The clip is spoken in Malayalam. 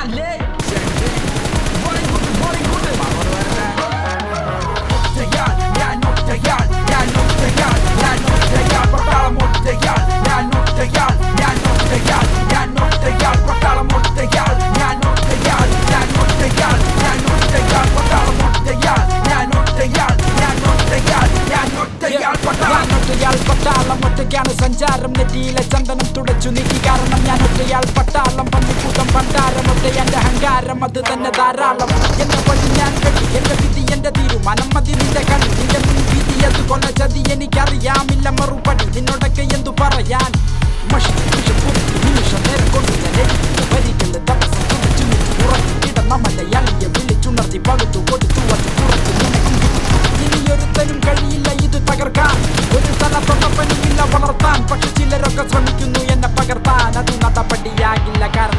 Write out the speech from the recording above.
I live. പട്ടാളം ഒറ്റയ്ക്കാണ് സഞ്ചാരം. നെറ്റിയിലെ ചന്ദനം തുടച്ചു നീക്കി. കാരണം ഞാൻ ഒറ്റയാൾ. പട്ടാളം പന്നിക്കൂട്ടം പണ്ടാരം ഒറ്റ എന്റെ അഹങ്കാരം. അത് തന്നെ ധാരാളം. എന്റെ വഴി ഞാൻ കഴി എന്റെ വിധി എന്റെ തീരുമാനം മതി നിന്റെ കണ്ണി. നിന്റെ മുൻവിധി അത് കൊല്ല ചതി. എനിക്കറിയാമില്ല മറുപടി. നിന്നോടൊക്കെ എന്തു പറയാൻ? la carta